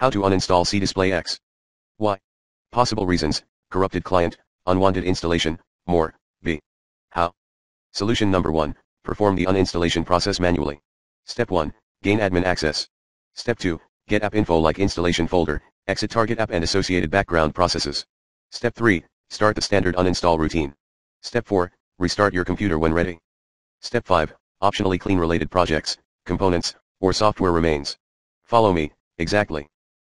How to uninstall CDisplayEx. Why? Possible reasons, corrupted client, unwanted installation, more, b. How? Solution number 1, perform the uninstallation process manually. Step 1, gain admin access. Step 2, get app info like installation folder, exit target app and associated background processes. Step 3, start the standard uninstall routine. Step 4, restart your computer when ready. Step 5, optionally clean related projects, components, or software remains. Follow me, exactly.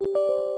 you